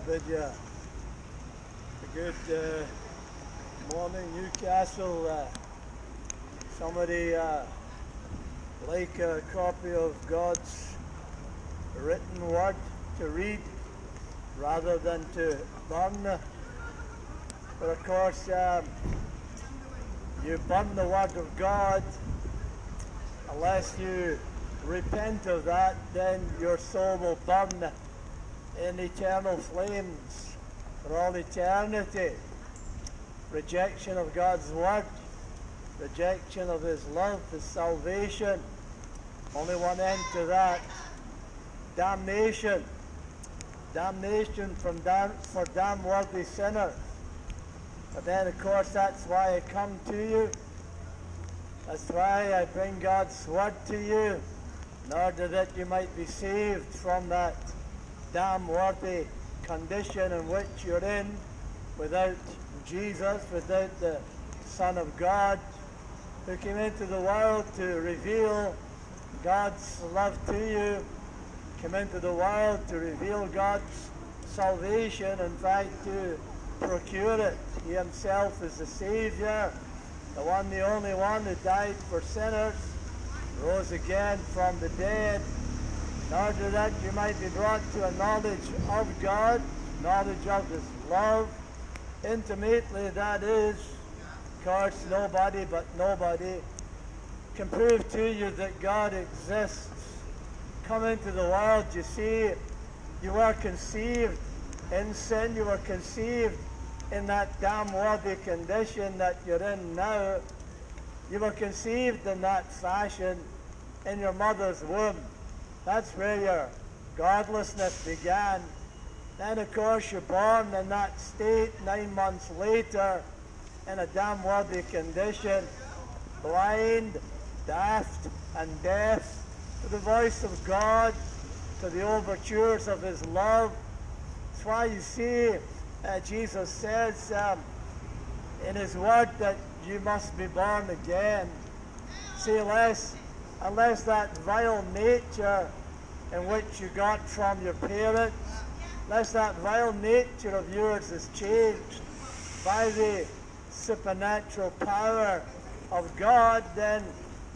Bid you a good uh, morning, Newcastle. Uh, somebody uh, like a copy of God's written word to read rather than to burn. But of course, um, you burn the word of God unless you repent of that, then your soul will burn in eternal flames for all eternity. Rejection of God's word, rejection of His love, His salvation. Only one end to that. Damnation. Damnation from damn, for damn worthy sinners. But then, of course, that's why I come to you. That's why I bring God's word to you, in order that you might be saved from that damn worthy condition in which you're in without Jesus, without the Son of God, who came into the world to reveal God's love to you, came into the world to reveal God's salvation, in fact, to procure it. He himself is the Savior, the one, the only one who died for sinners, rose again from the dead, in order that you might be brought to a knowledge of God, knowledge of His love, intimately, that is. Of course, nobody but nobody can prove to you that God exists. Come into the world, you see, you were conceived in sin, you were conceived in that damn worthy condition that you're in now. You were conceived in that fashion in your mother's womb. That's where your godlessness began. Then, of course, you're born in that state nine months later in a damn worthy condition, blind, daft, and deaf to the voice of God, to the overtures of His love. That's why you see uh, Jesus says um, in His Word that you must be born again. See, unless, unless that vile nature in which you got from your parents, unless that vile nature of yours is changed by the supernatural power of God, then,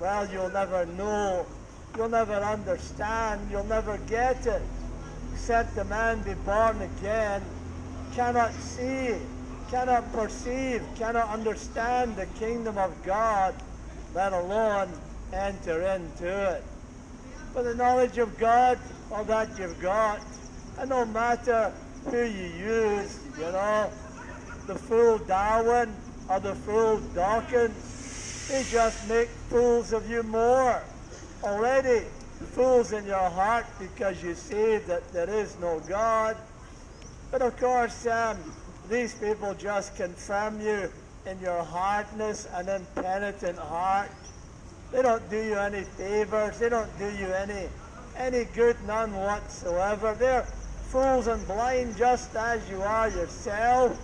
well, you'll never know. You'll never understand. You'll never get it. Except the man be born again, cannot see, cannot perceive, cannot understand the kingdom of God, let alone enter into it. For the knowledge of God, all that you've got, and no matter who you use, you know, the fool Darwin or the fool Dawkins, they just make fools of you more. Already fools in your heart because you see that there is no God. But of course, um, these people just confirm you in your hardness and impenitent heart. They don't do you any favors. They don't do you any any good, none whatsoever. They're fools and blind just as you are yourself.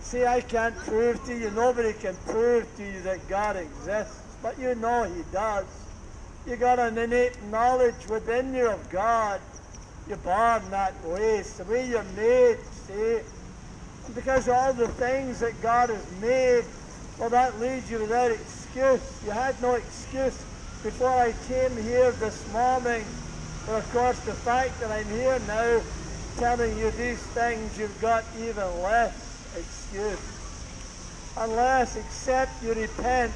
See, I can't prove to you, nobody can prove to you that God exists, but you know He does. You got an innate knowledge within you of God. You're born that way. It's the way you're made, see? Because all the things that God has made, well, that leaves you without excuse. You had no excuse before I came here this morning. But of course, the fact that I'm here now telling you these things, you've got even less excuse. Unless, except you repent,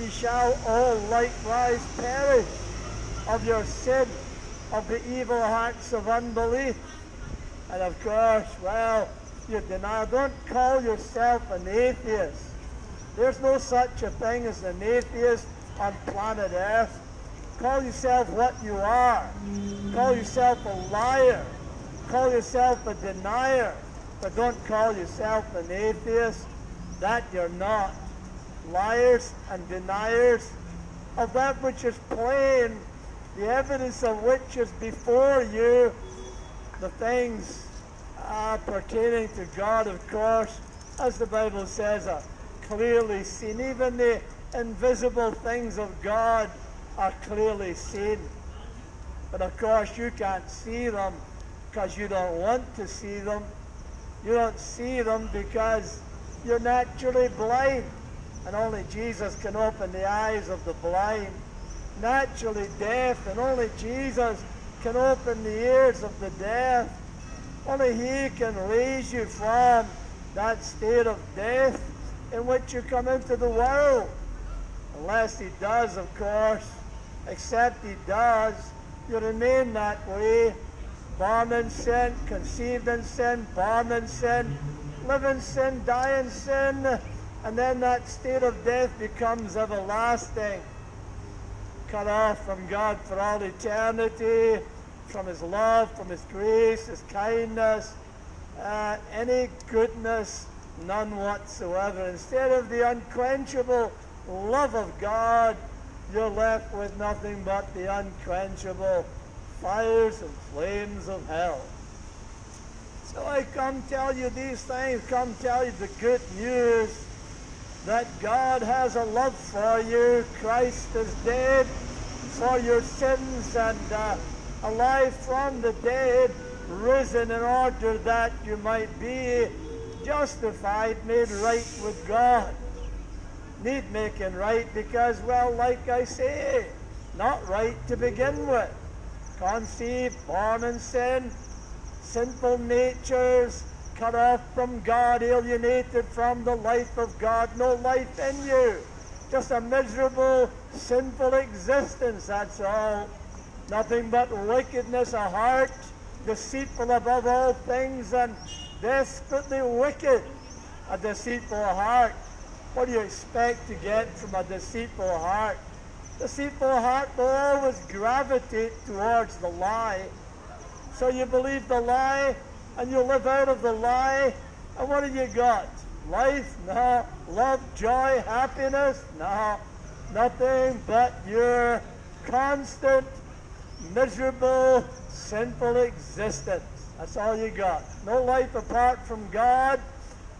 ye shall all likewise perish of your sin, of the evil acts of unbelief. And of course, well, you deny. Don't call yourself an atheist. There's no such a thing as an atheist on planet Earth. Call yourself what you are. Call yourself a liar. Call yourself a denier. But don't call yourself an atheist. That you're not. Liars and deniers of that which is plain, the evidence of which is before you, the things uh, pertaining to God, of course, as the Bible says, are clearly seen. Even the invisible things of God are clearly seen. But of course, you can't see them because you don't want to see them. You don't see them because you're naturally blind. And only Jesus can open the eyes of the blind. Naturally deaf, and only Jesus can open the ears of the deaf. Only He can raise you from that state of death in which you come into the world. Unless He does, of course. Except He does, you remain that way. Born in sin, conceived in sin, born in sin, live in sin, die in sin, and then that state of death becomes everlasting. Cut off from God for all eternity, from His love, from His grace, His kindness, uh, any goodness, none whatsoever. Instead of the unquenchable love of God, you're left with nothing but the unquenchable fires and flames of hell. So I come tell you these things, come tell you the good news that God has a love for you. Christ is dead for your sins and uh, alive from the dead, risen in order that you might be justified, made right with God. Need making right because, well, like I say, not right to begin with. Conceived, born in sin, sinful natures, cut off from God, alienated from the life of God, no life in you. Just a miserable, sinful existence, that's all. Nothing but wickedness, a heart deceitful above all things and desperately wicked. A deceitful heart. What do you expect to get from a deceitful heart? Deceitful heart will always gravitate towards the lie. So you believe the lie and you live out of the lie, and what have you got? Life? No. Love, joy, happiness? No. Nothing but your constant, miserable, sinful existence. That's all you got. No life apart from God.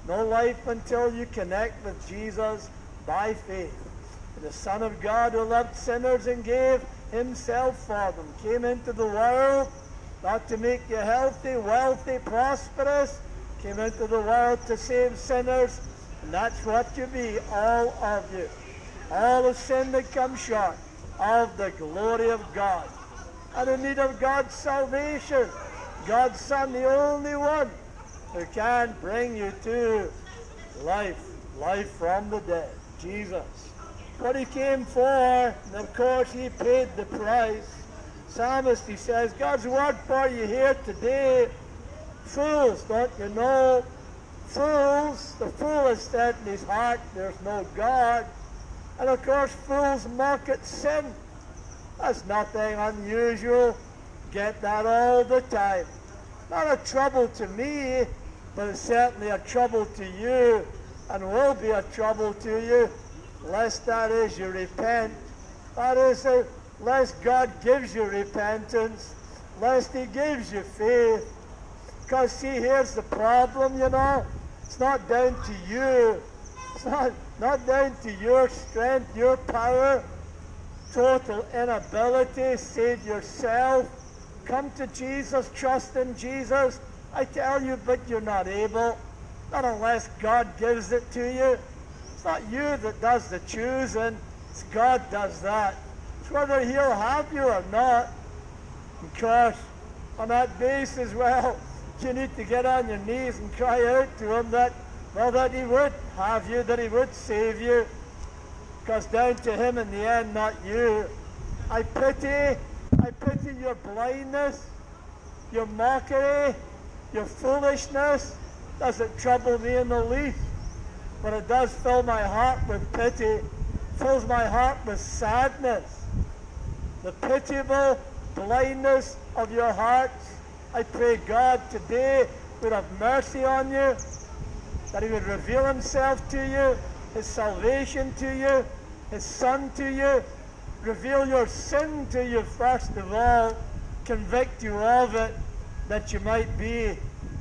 No life until you connect with Jesus by faith. The Son of God who loved sinners and gave himself for them came into the world not to make you healthy, wealthy, prosperous. Came into the world to save sinners, and that's what you be, all of you. All the sin that comes short of the glory of God. And in need of God's salvation. God's Son, the only one who can bring you to life, life from the dead, Jesus. What he came for, and of course he paid the price psalmist, he says, God's word for you here today. Fools, don't you know? Fools, the fool has said in his heart, there's no God. And of course, fools mock at sin. That's nothing unusual. Get that all the time. Not a trouble to me, but it's certainly a trouble to you, and will be a trouble to you, lest that is you repent. That is a lest God gives you repentance, lest He gives you faith. Because, see, here's the problem, you know. It's not down to you. It's not, not down to your strength, your power, total inability. Save yourself. Come to Jesus, trust in Jesus. I tell you, but you're not able. Not unless God gives it to you. It's not you that does the choosing. It's God does that It's whether he'll have you or not. Because on that basis, well, you need to get on your knees and cry out to him that, well, that he would have you, that he would save you. Because down to him in the end, not you. I pity, I pity your blindness, your mockery, your foolishness. Doesn't trouble me in the least. But it does fill my heart with pity, fills my heart with sadness the pitiable blindness of your hearts. I pray God today would have mercy on you, that He would reveal Himself to you, His salvation to you, His Son to you, reveal your sin to you first of all, convict you of it, that you might be,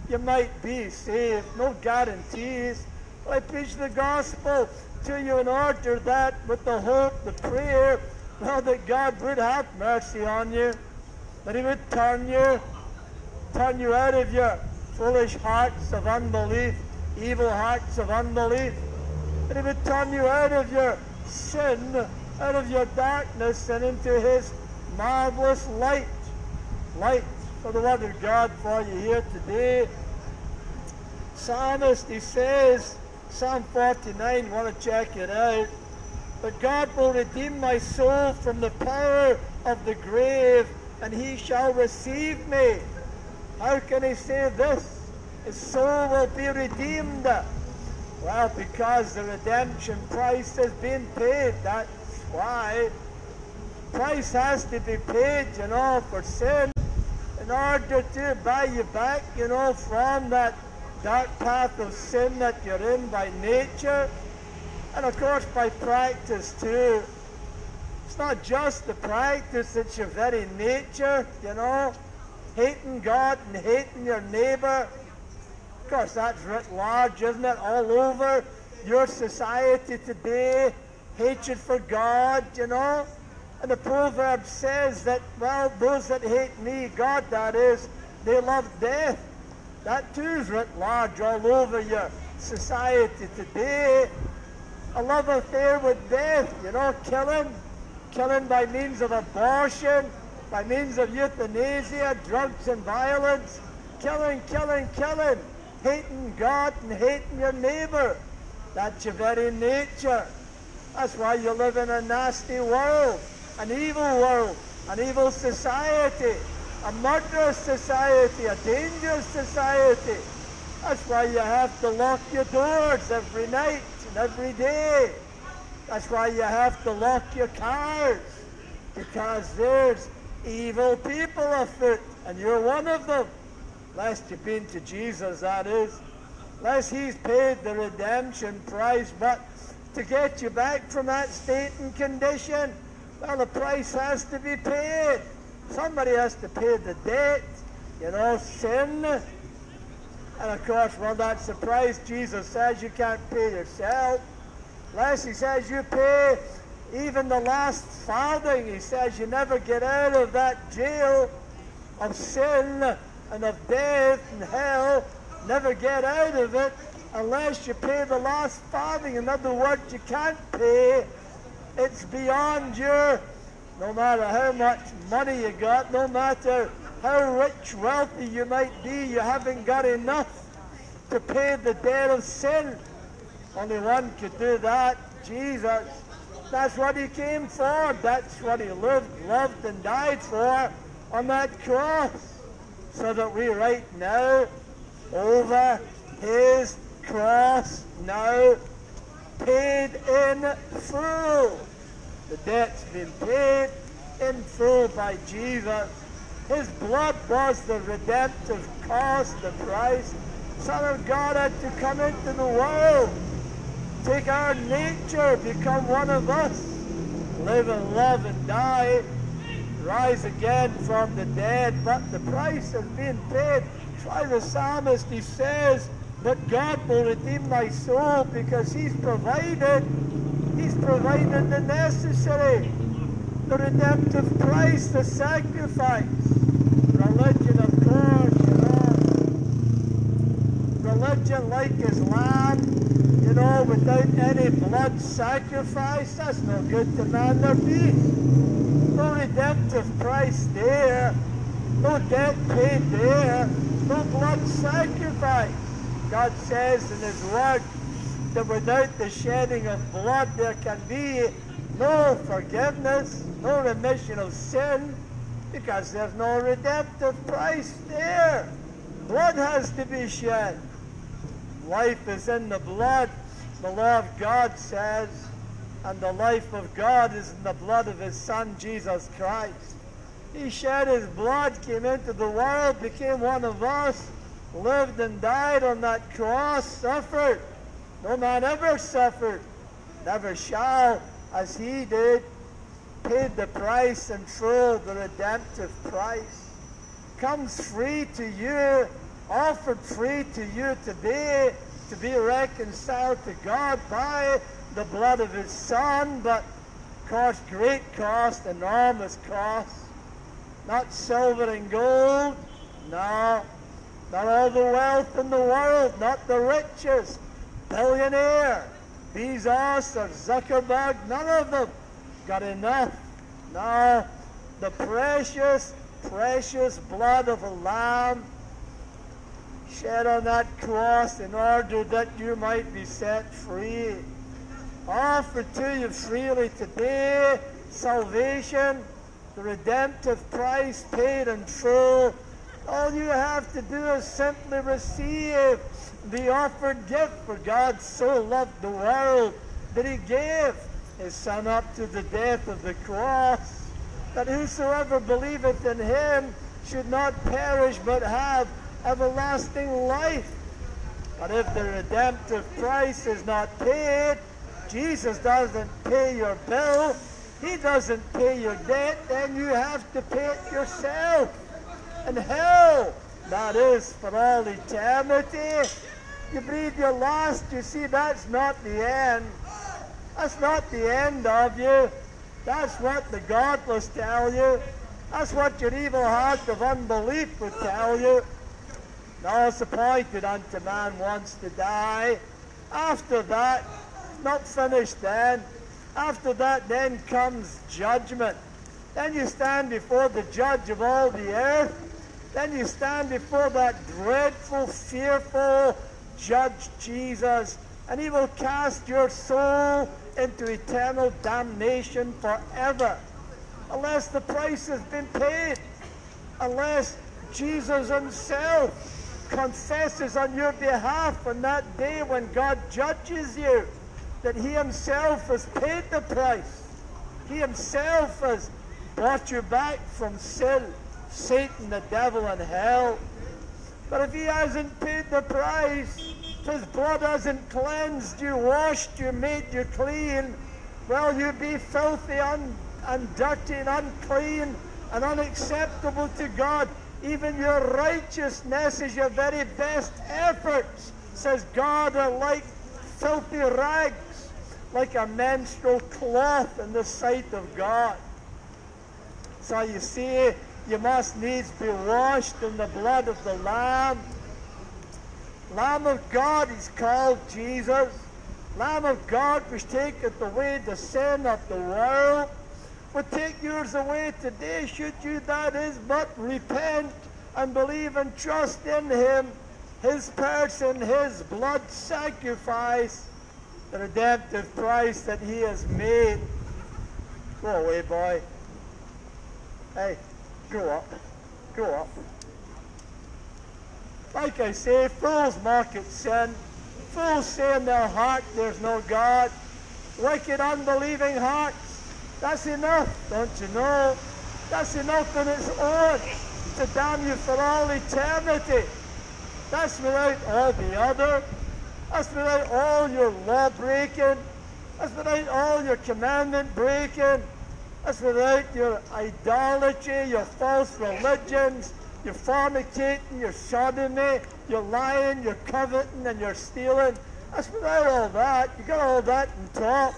you might be saved. No guarantees. I preach the gospel to you in order that with the hope, the prayer, well, that God would have mercy on you, that He would turn you turn you out of your foolish hearts of unbelief, evil hearts of unbelief. That he would turn you out of your sin, out of your darkness, and into his marvelous light. Light for the word of God for you here today. Psalmist, he says, Psalm 49, you want to check it out. But God will redeem my soul from the power of the grave, and he shall receive me. How can he say this? His soul will be redeemed. Well, because the redemption price has been paid. That's why. Price has to be paid, you know, for sin in order to buy you back, you know, from that dark path of sin that you're in by nature. And of course by practice too. It's not just the practice, it's your very nature, you know. Hating God and hating your neighbor. Of course that's writ large, isn't it? All over your society today. Hatred for God, you know. And the proverb says that, well, those that hate me, God that is, they love death. That too is writ large all over your society today. A love affair with death, you know, killing, killing by means of abortion, by means of euthanasia, drugs and violence, killing, killing, killing, hating God and hating your neighbor. That's your very nature. That's why you live in a nasty world, an evil world, an evil society, a murderous society, a dangerous society. That's why you have to lock your doors every night and every day. That's why you have to lock your cars, because there's evil people afoot, and you're one of them. Lest you've been to Jesus, that is. Lest he's paid the redemption price, but to get you back from that state and condition, well, the price has to be paid. Somebody has to pay the debt, you know, sin. And of course, well, that's the price. Jesus says you can't pay yourself. Unless he says you pay even the last farthing. He says you never get out of that jail of sin and of death and hell. Never get out of it unless you pay the last farthing. In other words, you can't pay. It's beyond your, no matter how much money you got, no matter how rich, wealthy you might be, you haven't got enough to pay the debt of sin. Only one could do that, Jesus. That's what he came for. That's what he lived, loved, and died for on that cross. So that we right now, over his cross, now paid in full. The debt's been paid in full by Jesus. His blood was the redemptive cost, the price. Son of God had to come into the world, take our nature, become one of us, live and love and die, rise again from the dead. But the price has been paid. Why the psalmist, he says, that God will redeem my soul because he's provided, he's provided the necessary, the redemptive price, the sacrifice. Religion, of course, you know. Religion like Islam, you know, without any blood sacrifice, that's no good to man or beast. No redemptive price there, no debt paid there, no blood sacrifice. God says in His Word that without the shedding of blood there can be no forgiveness, no remission of sin, because there's no redemptive price there. Blood has to be shed. Life is in the blood, the law of God says, and the life of God is in the blood of His Son, Jesus Christ. He shed His blood, came into the world, became one of us, lived and died on that cross, suffered. No man ever suffered, never shall, as He did, paid the price and full, the redemptive price. Comes free to you, offered free to you today to be reconciled to God by the blood of His Son, but cost great cost, enormous cost. Not silver and gold, No, not all the wealth in the world, not the richest billionaire, Bezos or Zuckerberg, none of them got enough. No, the precious, precious blood of a lamb shed on that cross in order that you might be set free. Offered to you freely today, salvation, the redemptive price paid in full. All you have to do is simply receive the offered gift, for God so loved the world that he gave his Son up to the death of the cross, that whosoever believeth in him should not perish but have everlasting life. But if the redemptive price is not paid, Jesus doesn't pay your bill, He doesn't pay your debt, then you have to pay it yourself. And hell, that is for all eternity. You breathe your last, you see, that's not the end. That's not the end of you. That's what the godless tell you. That's what your evil heart of unbelief would tell you. Now it's appointed unto man once to die. After that, not finished then. After that then comes judgment. Then you stand before the judge of all the earth. Then you stand before that dreadful, fearful judge Jesus. And he will cast your soul into eternal damnation forever. Unless the price has been paid. Unless Jesus himself confesses on your behalf on that day when God judges you that he himself has paid the price. He himself has brought you back from sin, Satan, the devil, and hell. But if he hasn't paid the price, if his blood hasn't cleansed you, washed you, made you clean, well, you'd be filthy and, and dirty and unclean and unacceptable to God. Even your righteousness is your very best efforts, says God, are like filthy rags, like a menstrual cloth in the sight of God. So you see, you must needs be washed in the blood of the Lamb. Lamb of God is called Jesus. Lamb of God which taketh away the sin of the world would take yours away today, should you, that is, but repent and believe and trust in Him, His person, His blood sacrifice, the redemptive price that He has made. Go away, boy. Hey, grow up. Go up. Like I say, fools mock sin. Fools say in their heart there's no God. Wicked, unbelieving hearts that's enough, don't you know? That's enough on its own to damn you for all eternity. That's without all the other. That's without all your law breaking. That's without all your commandment breaking. That's without your idolatry, your false religions, your fornicating, your sodomy, your lying, your coveting, and your stealing. That's without all that. You got all that on top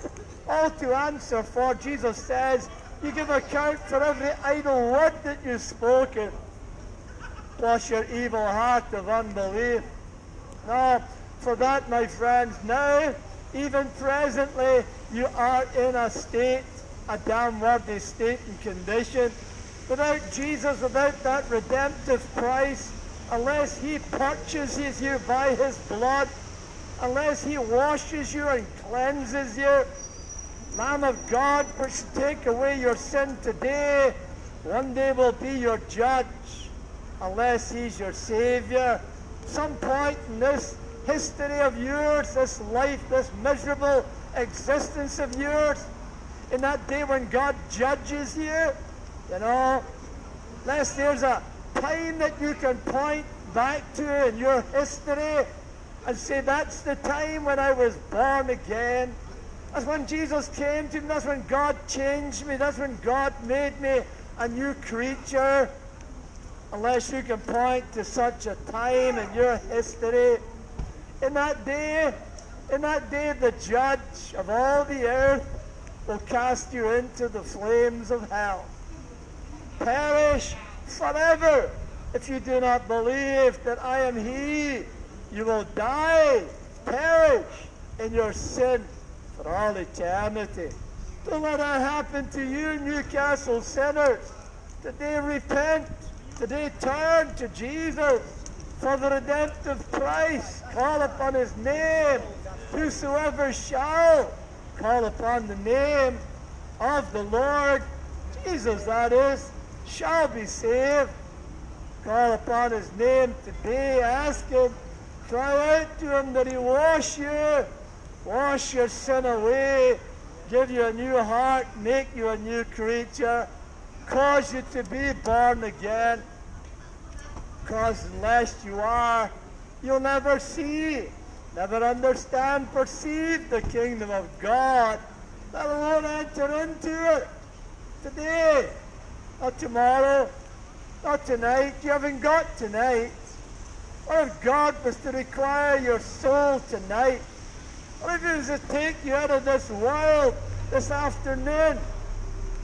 all to answer for. Jesus says, you give account for every idle word that you've spoken, plus your evil heart of unbelief. Now, for that, my friends, now, even presently, you are in a state, a downworthy state and condition. Without Jesus, without that redemptive price, unless he purchases you by his blood, unless he washes you and cleanses you, Lamb of God, which take away your sin today, one day will be your judge, unless he's your Savior. Some point in this history of yours, this life, this miserable existence of yours, in that day when God judges you, you know, unless there's a time that you can point back to in your history and say, that's the time when I was born again. That's when Jesus came to me. That's when God changed me. That's when God made me a new creature. Unless you can point to such a time in your history. In that day, in that day, the judge of all the earth will cast you into the flames of hell. Perish forever if you do not believe that I am He, you will die, perish in your sin for all eternity. Don't let that happen to you, Newcastle sinners. Today repent. Today turn to Jesus for the redemptive price. Call upon his name. Whosoever shall call upon the name of the Lord, Jesus that is, shall be saved. Call upon his name today. Ask him. Cry out to him that he wash you. Wash your sin away. Give you a new heart. Make you a new creature. Cause you to be born again. Because unless you are, you'll never see, never understand, perceive the kingdom of God. Let alone enter into it today, not tomorrow, not tonight. You haven't got tonight. What if God was to require your soul tonight? What if He was to take you out of this world this afternoon?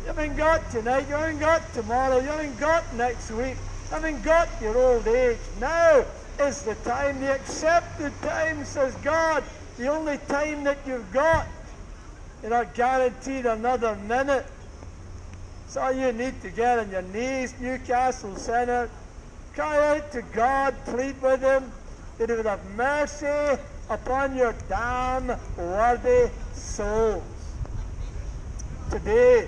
You haven't got tonight, you haven't got tomorrow, you haven't got next week, you haven't got your old age. Now is the time, the accepted time, says God, the only time that you've got. You're not guaranteed another minute. So you need to get on your knees, Newcastle Centre. Cry out to God, plead with Him that He would have mercy upon your damn worthy souls. Today,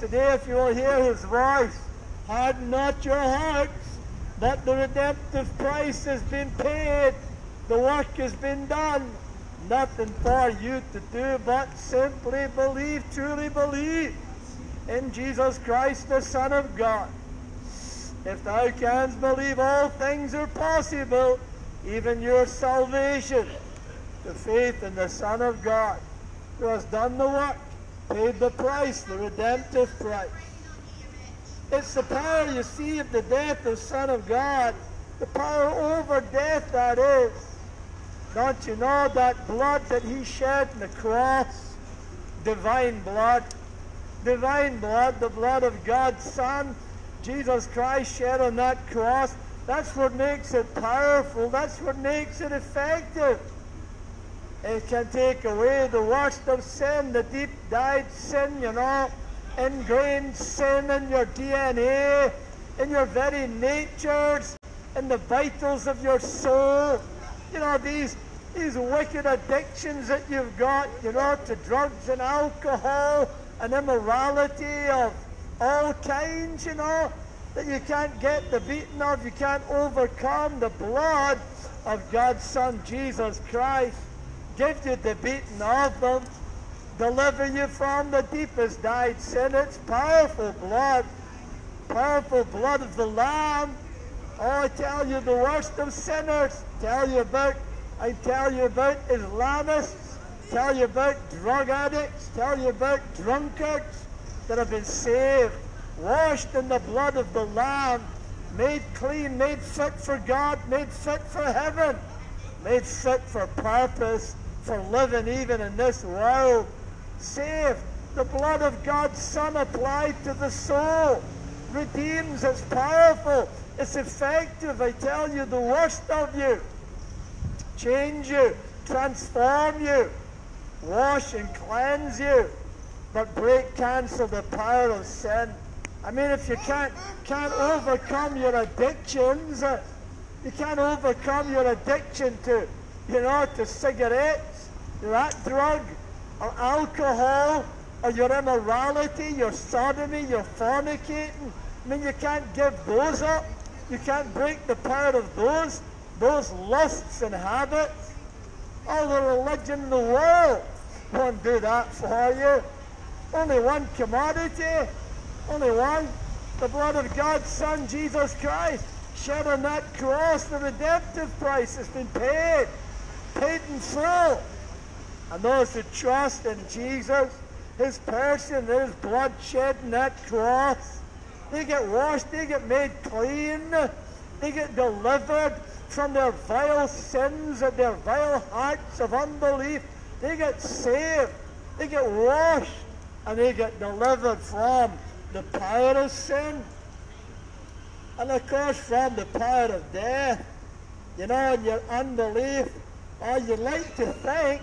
today, if you will hear His voice, harden not your hearts, that the redemptive price has been paid, the work has been done. Nothing for you to do but simply believe, truly believe in Jesus Christ, the Son of God. If thou canst believe, all things are possible, even your salvation. The faith in the Son of God, who has done the work, paid the price, the redemptive price. It's the power, you see, of the death of Son of God, the power over death that is. Don't you know that blood that he shed on the cross, divine blood, divine blood, the blood of God's Son, Jesus Christ shed on that cross, that's what makes it powerful. That's what makes it effective. It can take away the worst of sin, the deep dyed sin, you know, ingrained sin in your DNA, in your very natures, in the vitals of your soul. You know, these, these wicked addictions that you've got, you know, to drugs and alcohol and immorality of all kinds, you know, that you can't get the beating of, you can't overcome the blood of God's Son, Jesus Christ. Give you the beating of them, deliver you from the deepest dyed sin. It's powerful blood, powerful blood of the Lamb. Oh, I tell you, the worst of sinners. Tell you about, I tell you about Islamists. Tell you about drug addicts. Tell you about drunkards that have been saved, washed in the blood of the Lamb, made clean, made fit for God, made fit for heaven, made fit for purpose, for living even in this world. Saved. The blood of God's Son applied to the soul. Redeems. It's powerful. It's effective. I tell you, the worst of you. Change you. Transform you. Wash and cleanse you but break, cancel the power of sin. I mean, if you can't, can't overcome your addictions, uh, you can't overcome your addiction to, you know, to cigarettes, that drug, or alcohol, or your immorality, your sodomy, your fornicating. I mean, you can't give those up. You can't break the power of those, those lusts and habits. All the religion in the world won't do that for you. Only one commodity, only one. The blood of God's Son, Jesus Christ, shed on that cross. The redemptive price has been paid, paid in full. And those who trust in Jesus, His person, His blood shed on that cross, they get washed, they get made clean, they get delivered from their vile sins and their vile hearts of unbelief. They get saved, they get washed and they get delivered from the power of sin. and of course from the power of death. You know, in your unbelief, or you like to think,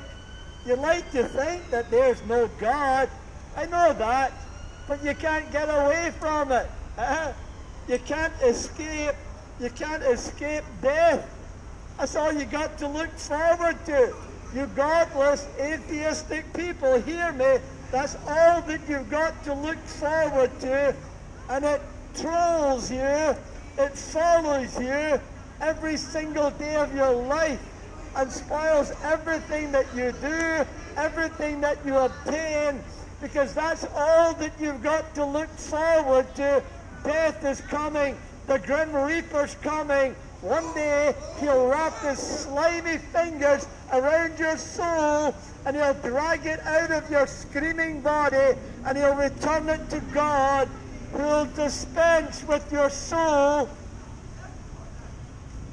you like to think that there's no God. I know that, but you can't get away from it. Uh, you can't escape. You can't escape death. That's all you got to look forward to. You godless, atheistic people, hear me. That's all that you've got to look forward to. And it trolls you, it follows you every single day of your life and spoils everything that you do, everything that you obtain, because that's all that you've got to look forward to. Death is coming. The Grim Reaper's coming. One day he'll wrap his slimy fingers around your soul and he'll drag it out of your screaming body and he'll return it to God who'll dispense with your soul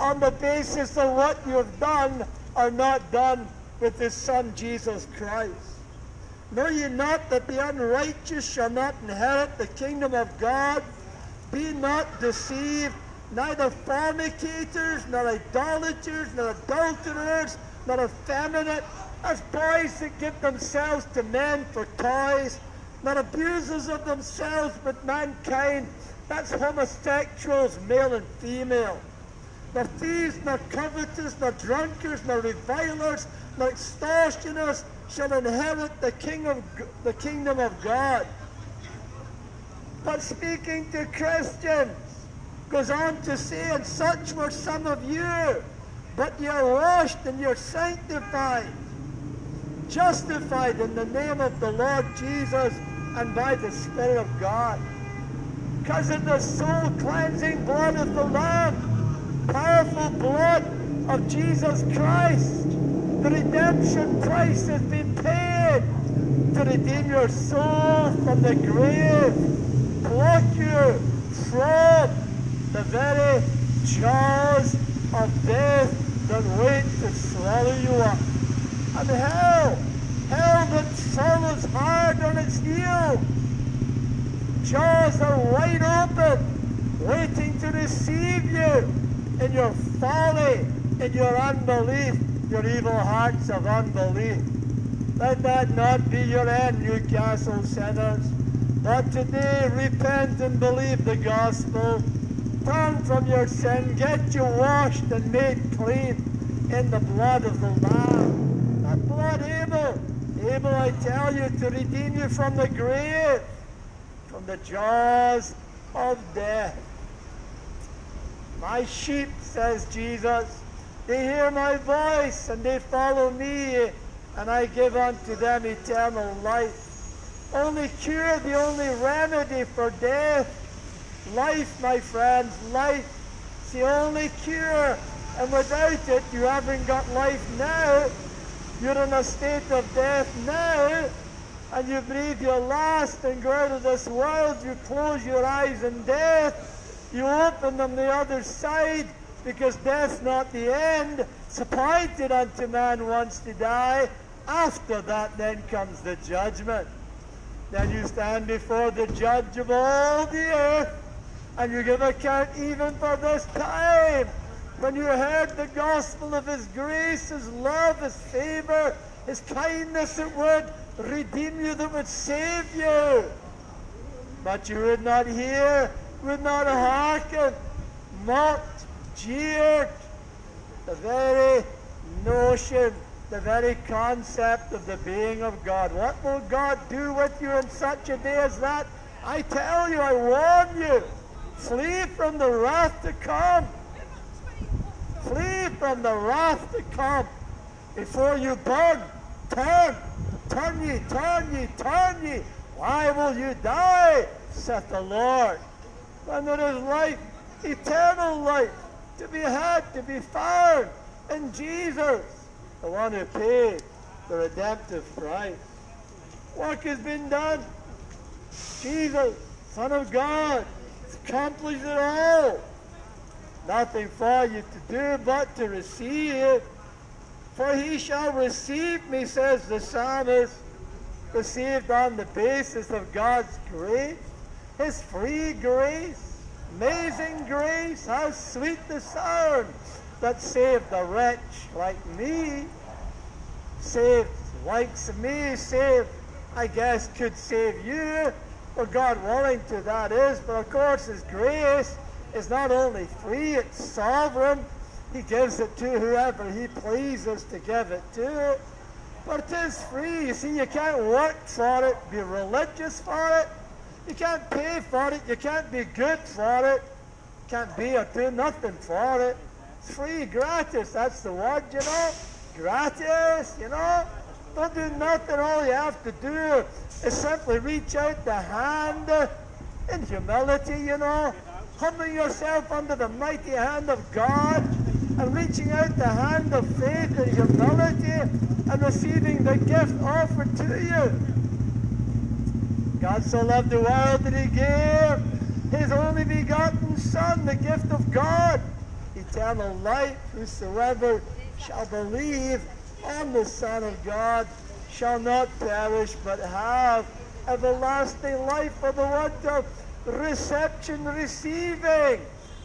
on the basis of what you've done or not done with his son Jesus Christ. Know ye not that the unrighteous shall not inherit the kingdom of God? Be not deceived, neither fornicators, nor idolaters, nor adulterers, nor effeminate, as boys that give themselves to men for toys, nor abusers of themselves but mankind. That's homosexuals, male and female. Nor thieves, nor covetous, nor drunkards, nor revilers, nor extortioners shall inherit the, king of, the kingdom of God but speaking to Christians, goes on to say, and such were some of you, but you're washed and you're sanctified, justified in the name of the Lord Jesus and by the Spirit of God. Because of the soul cleansing blood of the Lamb, powerful blood of Jesus Christ, the redemption price has been paid to redeem your soul from the grave pluck you from the very jaws of death that wait to swallow you up. And hell, hell that follows hard on its heels. Jaws are wide open, waiting to receive you in your folly, in your unbelief, your evil hearts of unbelief. Let that not be your end, Newcastle sinners. But today repent and believe the gospel. Turn from your sin, get you washed and made clean in the blood of the Lamb. That blood able, able I tell you to redeem you from the grave, from the jaws of death. My sheep, says Jesus, they hear my voice and they follow me, and I give unto them eternal life only cure, the only remedy for death. Life, my friends, life. It's the only cure. And without it, you haven't got life now. You're in a state of death now. And you breathe your last and go out of this world. You close your eyes in death. You open them the other side because death's not the end. It's appointed unto man once to die. After that, then comes the judgment. Then you stand before the judge of all the earth, and you give account even for this time, when you heard the gospel of his grace, his love, his favor, his kindness that would redeem you, that would save you. But you would not hear, would not hearken, mocked, jeered, the very notion the very concept of the being of God. What will God do with you in such a day as that? I tell you, I warn you, flee from the wrath to come. Flee from the wrath to come before you burn. Turn, turn ye, turn ye, turn ye. Why will you die, saith the Lord, when there is life, eternal life, to be had, to be found in Jesus the one who paid the redemptive price. Work has been done. Jesus, Son of God, accomplished it all. Nothing for you to do but to receive. it. For he shall receive me, says the psalmist, received on the basis of God's grace, his free grace. Amazing grace, how sweet the sound that saved a wretch like me. Saved likes me, saved, I guess, could save you. Well, God willing to, that is. But of course, His grace is not only free, it's sovereign. He gives it to whoever He pleases to give it to. But it is free. You see, you can't work for it, be religious for it. You can't pay for it. You can't be good for it. You can't be or do nothing for it. Free, gratis. That's the word, you know. Gratis, you know. Don't do nothing. All you have to do is simply reach out the hand in humility, you know. Humbling yourself under the mighty hand of God and reaching out the hand of faith and humility and receiving the gift offered to you. God so loved the world that he gave his only begotten Son, the gift of God, eternal life. Whosoever shall believe on the Son of God shall not perish but have everlasting life for the of reception, receiving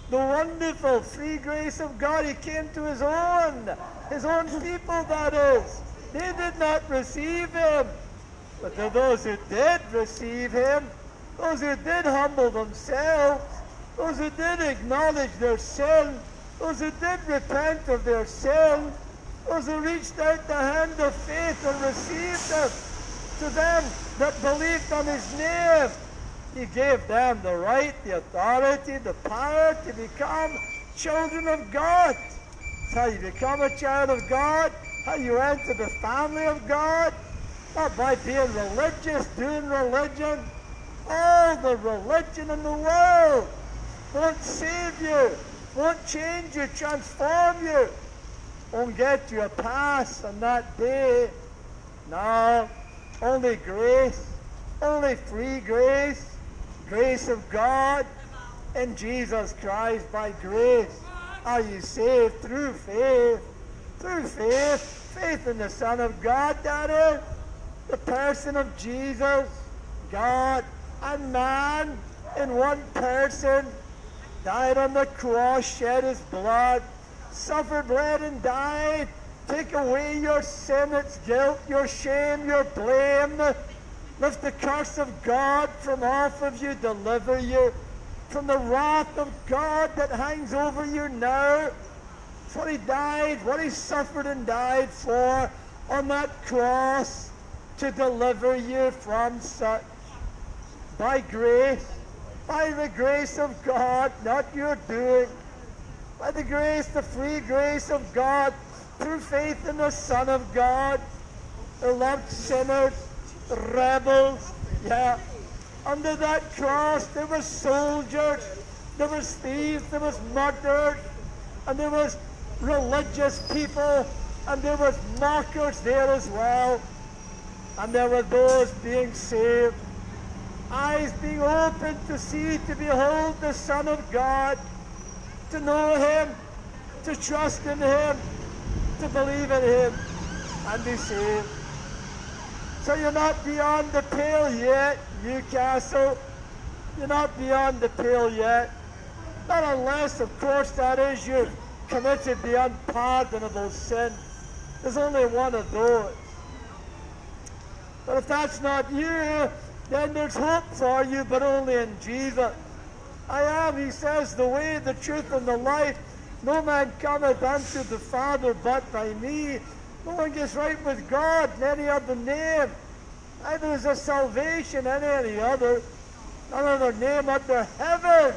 the wonderful free grace of God. He came to his own, his own people, that is. They did not receive him. But to those who did receive him, those who did humble themselves, those who did acknowledge their sin, those who did repent of their sin, those who reached out the hand of faith and received it, to them that believed on his name, he gave them the right, the authority, the power to become children of God. How you become a child of God, how you enter the family of God, not by being religious, doing religion. All the religion in the world won't save you, won't change you, transform you, won't get you a pass on that day. No, only grace, only free grace, grace of God in Jesus Christ by grace. Are you saved through faith? Through faith, faith in the Son of God, that is the person of Jesus, God and man in one person, died on the cross, shed his blood, suffered, bled, and died. Take away your sin, its guilt, your shame, your blame. Lift the curse of God from off of you, deliver you from the wrath of God that hangs over you now. That's what he died, what he suffered and died for on that cross to deliver you from such. By grace, by the grace of God, not your doing, by the grace, the free grace of God, through faith in the Son of God, loved sinners, rebels, yeah. Under that cross there were soldiers, there was thieves, there was murderers, and there was religious people, and there was mockers there as well and there were those being saved, eyes being opened to see, to behold the Son of God, to know Him, to trust in Him, to believe in Him, and be saved. So you're not beyond the pale yet, Newcastle. You're not beyond the pale yet. Not unless, of course, that is, you've committed the unpardonable sin. There's only one of those. But if that's not you, then there's hope for you, but only in Jesus. I am, he says, the way, the truth, and the life. No man cometh unto the Father but by me. No one gets right with God in any other name. Neither is there salvation in any other. None other name under heaven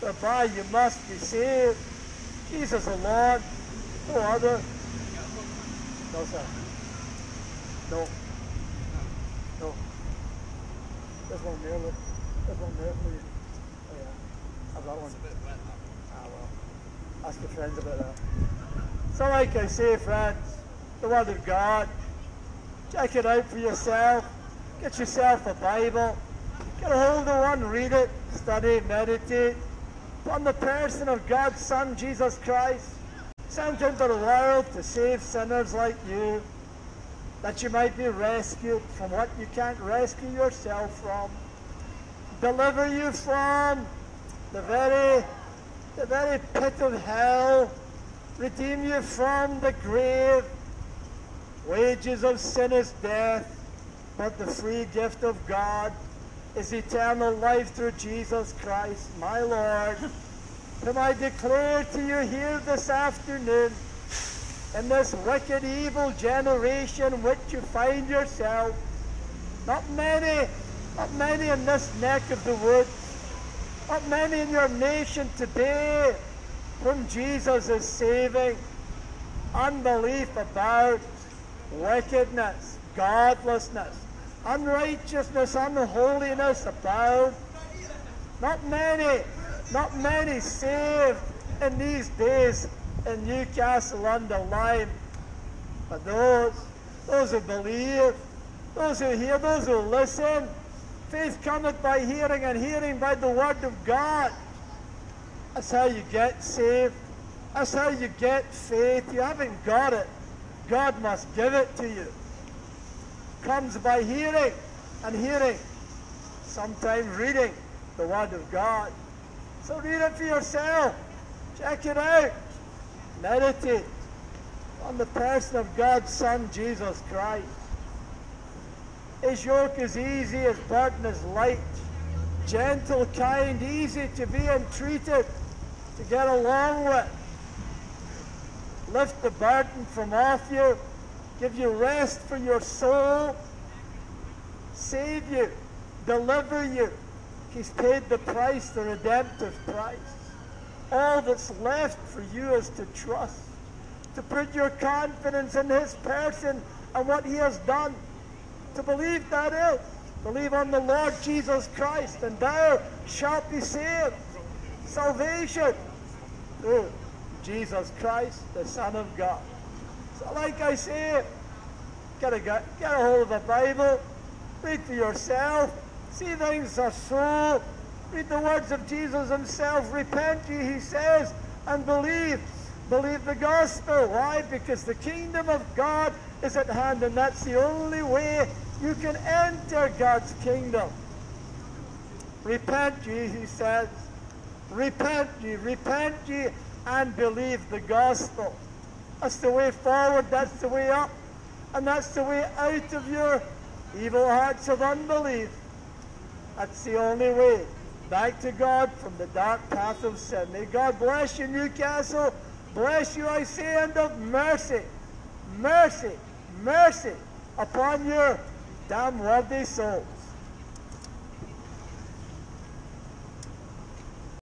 whereby you must be saved. Jesus alone. No other. No, sir. No. There's one there, look. Oh yeah. I've got one. Ah well. Ask your friends about that. So like I say, friends, the Word of God, check it out for yourself. Get yourself a Bible. Get a hold of one, read it, study, meditate on the person of God's Son, Jesus Christ, sent into the world to save sinners like you that you might be rescued from what you can't rescue yourself from. Deliver you from the very, the very pit of hell, redeem you from the grave. Wages of sin is death, but the free gift of God is eternal life through Jesus Christ, my Lord, whom I declare to you here this afternoon, in this wicked, evil generation which you find yourself. Not many, not many in this neck of the woods, not many in your nation today whom Jesus is saving. Unbelief about wickedness, godlessness, unrighteousness, unholiness about. Not many, not many saved in these days in Newcastle under Lyme. But those, those who believe, those who hear, those who listen, faith cometh by hearing, and hearing by the word of God. That's how you get saved. That's how you get faith. You haven't got it. God must give it to you. Comes by hearing, and hearing, sometimes reading the Word of God. So read it for yourself. Check it out. Meditate on the person of God's Son, Jesus Christ. His yoke is easy, his burden is light. Gentle, kind, easy to be entreated, to get along with. Lift the burden from off you, give you rest for your soul, save you, deliver you. He's paid the price, the redemptive price. All that's left for you is to trust, to put your confidence in His person and what He has done. To believe that is, believe on the Lord Jesus Christ, and thou shalt be saved. Salvation through Jesus Christ, the Son of God. So, like I say, get a, get a hold of a Bible, read for yourself, see things are so Read the words of Jesus himself. Repent ye, he says, and believe. Believe the gospel. Why? Because the kingdom of God is at hand, and that's the only way you can enter God's kingdom. Repent ye, he says. Repent ye, repent ye, and believe the gospel. That's the way forward, that's the way up, and that's the way out of your evil hearts of unbelief. That's the only way back to God from the dark path of sin. May God bless you, Newcastle. Bless you, I say, and of mercy, mercy, mercy upon your damn worthy soul.